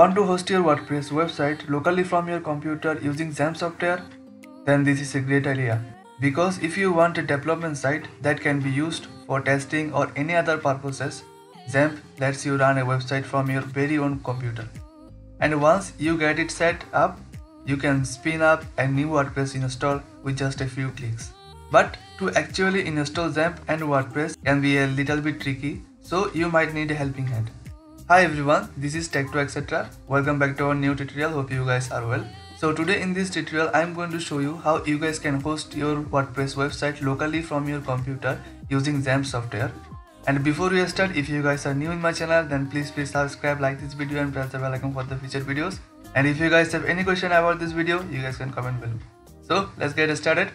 Want to host your WordPress website locally from your computer using XAMPP software? Then this is a great idea. Because if you want a development site that can be used for testing or any other purposes, XAMPP lets you run a website from your very own computer. And once you get it set up, you can spin up a new WordPress install with just a few clicks. But to actually install XAMPP and WordPress can be a little bit tricky, so you might need a helping hand. Hi everyone, this is Tech2 etc. Welcome back to our new tutorial. Hope you guys are well. So today in this tutorial, I'm going to show you how you guys can host your WordPress website locally from your computer using XAMPP software. And before we start, if you guys are new in my channel, then please please subscribe, like this video and press the bell icon for the future videos. And if you guys have any question about this video, you guys can comment below. So let's get started.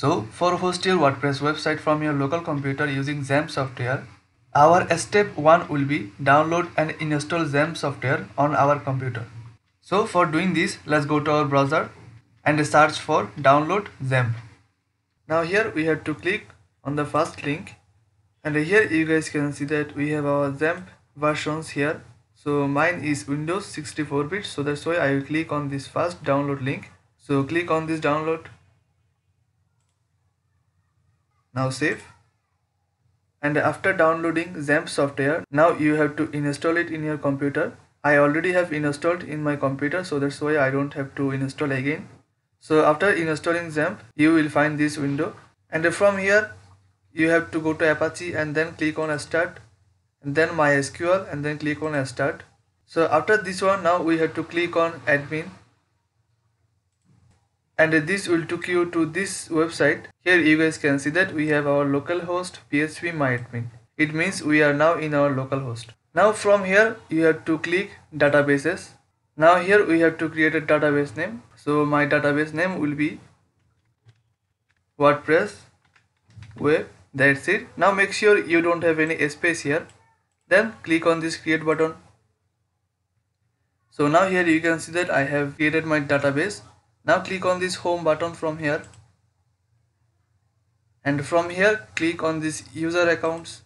So for host your WordPress website from your local computer using XAMPP software, our step 1 will be download and install XAMPP software on our computer. So for doing this, let's go to our browser and search for download XAMPP. Now here we have to click on the first link and here you guys can see that we have our XAMPP versions here. So mine is Windows 64 bit so that's why I will click on this first download link. So click on this download now save. And after downloading XAMPP software now you have to install it in your computer. I already have installed in my computer so that's why I don't have to install again. So after installing XAMPP you will find this window. And from here you have to go to Apache and then click on start and then MySQL and then click on start. So after this one now we have to click on admin and this will take you to this website. Here you guys can see that we have our localhost php myadmin it means we are now in our localhost now from here you have to click databases. Now here we have to create a database name. So my database name will be wordpress web. That's it. Now make sure you don't have any space here. Then click on this create button. So now here you can see that i have created my database now click on this home button from here. And from here click on this user accounts.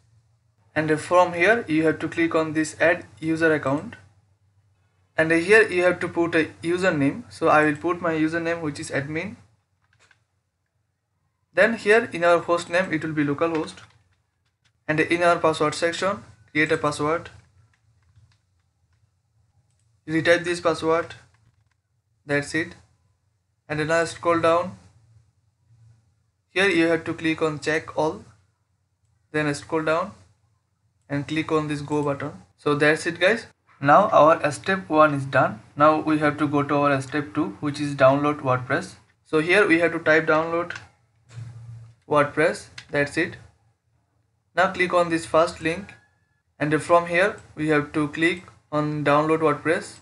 And from here you have to click on this add user account. And here you have to put a username. So I will put my username which is admin. Then here in our host name it will be localhost. And in our password section create a password. Retype this password. That's it and now scroll down. Here you have to click on check all. Then scroll down and click on this go button. So that's it guys. Now our step 1 is done. Now we have to go to our step 2 which is download wordpress. So here we have to type download wordpress. That's it. Now click on this first link. And from here we have to click on download wordpress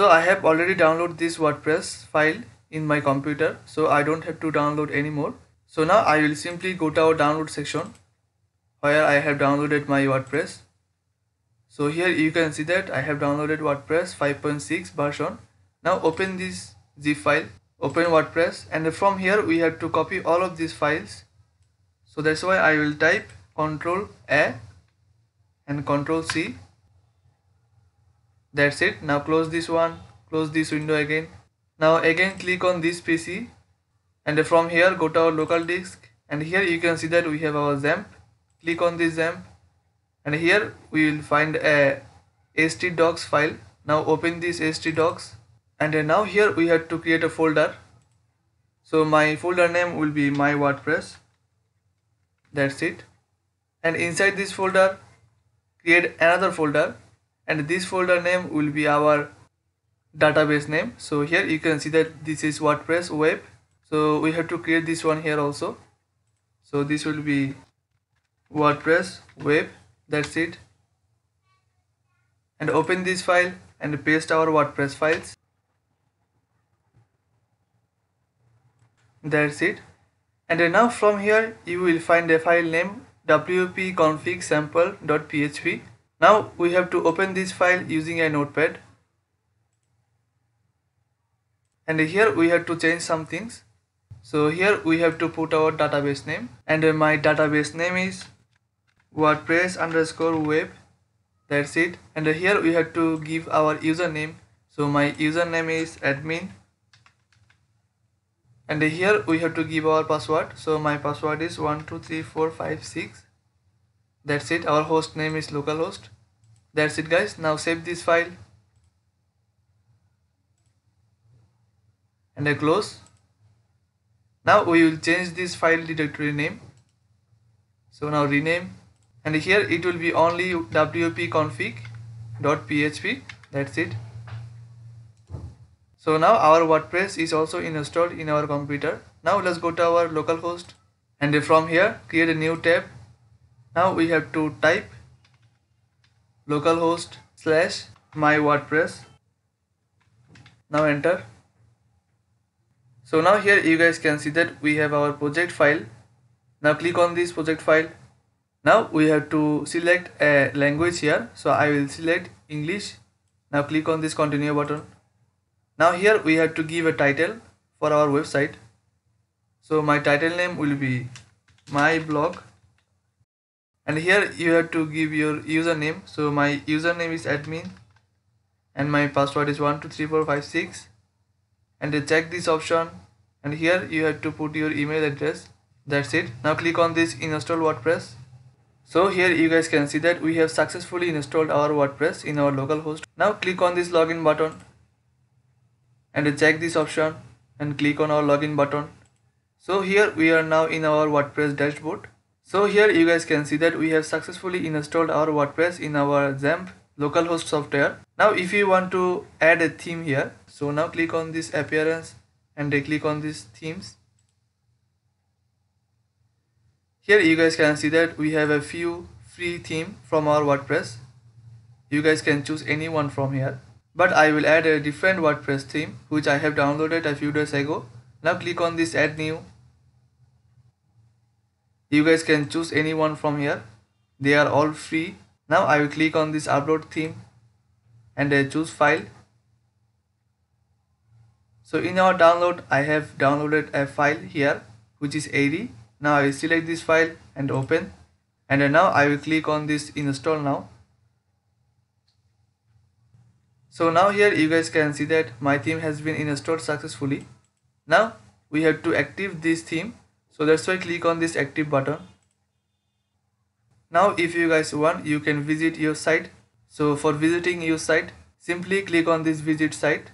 so I have already downloaded this WordPress file in my computer so I don't have to download anymore. So now I will simply go to our download section where I have downloaded my WordPress. So here you can see that I have downloaded WordPress 5.6 version. Now open this zip file open WordPress and from here we have to copy all of these files. So that's why I will type Control A and Control C that's it. Now close this one. Close this window again. Now again click on this pc and from here go to our local disk. And here you can see that we have our XAMPP. Click on this XAMPP. And here we will find a htdocs file. Now open this htdocs and now here we have to create a folder. So my folder name will be my wordpress. That's it. And inside this folder create another folder and this folder name will be our database name. So here you can see that this is wordpress web. So we have to create this one here also. So this will be wordpress web. That's it. And open this file and paste our wordpress files. That's it. And now from here you will find a file name wp-config sample.php now we have to open this file using a notepad. and here we have to change some things. So here we have to put our database name. And my database name is wordpress underscore web. That's it. And here we have to give our username. So my username is admin. And here we have to give our password. So my password is 123456 that's it. Our host name is localhost. That's it guys. Now save this file. And I close. Now we will change this file directory name. So now rename. And here it will be only wp-config.php that's it. So now our WordPress is also installed in our computer. Now let's go to our localhost. And from here create a new tab now we have to type localhost slash my WordPress. Now enter. So now here you guys can see that we have our project file. Now click on this project file. Now we have to select a language here. So I will select English. Now click on this continue button. Now here we have to give a title for our website. So my title name will be my blog and here you have to give your username. So my username is admin. And my password is 123456 and check this option. And here you have to put your email address. That's it. Now click on this install wordpress. So here you guys can see that we have successfully installed our WordPress in our local host. Now click on this login button. And check this option. And click on our login button. So here we are now in our WordPress dashboard. So here you guys can see that we have successfully installed our WordPress in our XAMPP localhost software. Now if you want to add a theme here, so now click on this appearance and click on this themes. Here you guys can see that we have a few free theme from our WordPress. You guys can choose any one from here. But I will add a different WordPress theme which I have downloaded a few days ago. Now click on this add new you guys can choose anyone from here. They are all free. Now I will click on this upload theme and I choose file. So in our download I have downloaded a file here which is 80 now I will select this file and open. And now I will click on this install now. So now here you guys can see that my theme has been installed successfully. Now we have to active this theme so that's why click on this active button. Now if you guys want you can visit your site. So for visiting your site simply click on this visit site.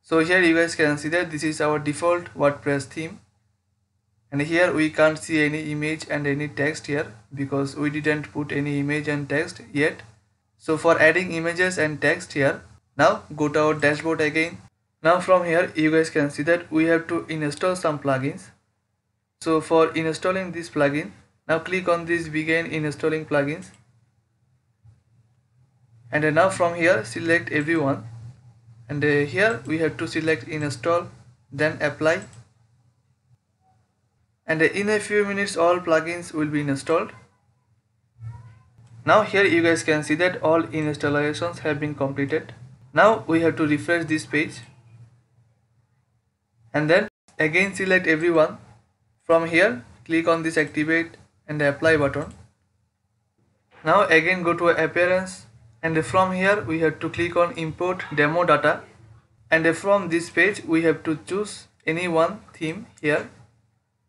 So here you guys can see that this is our default WordPress theme. And here we can't see any image and any text here because we didn't put any image and text yet. So for adding images and text here now go to our dashboard again now from here you guys can see that we have to install some plugins. So for installing this plugin now click on this begin installing plugins. And now from here select everyone. And uh, here we have to select install then apply. And uh, in a few minutes all plugins will be installed. Now here you guys can see that all installations have been completed. Now we have to refresh this page and then again select everyone. From here click on this activate and apply button. Now again go to appearance. And from here we have to click on import demo data. And from this page we have to choose any one theme here.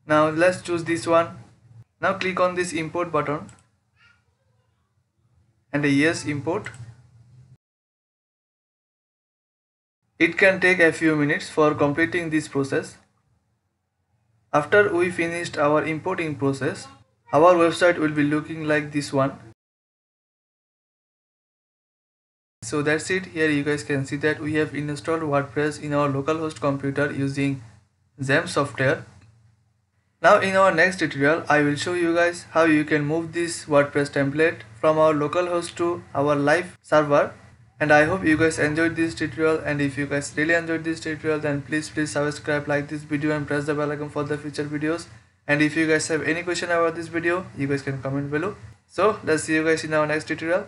Now let's choose this one. Now click on this import button. And yes import it can take a few minutes for completing this process. After we finished our importing process our website will be looking like this one. So that's it. Here you guys can see that we have installed wordpress in our localhost computer using XAMPP software. Now in our next tutorial i will show you guys how you can move this wordpress template from our localhost to our live server and i hope you guys enjoyed this tutorial. And if you guys really enjoyed this tutorial then please please subscribe like this video and press the bell icon for the future videos. And if you guys have any question about this video you guys can comment below. So let's see you guys in our next tutorial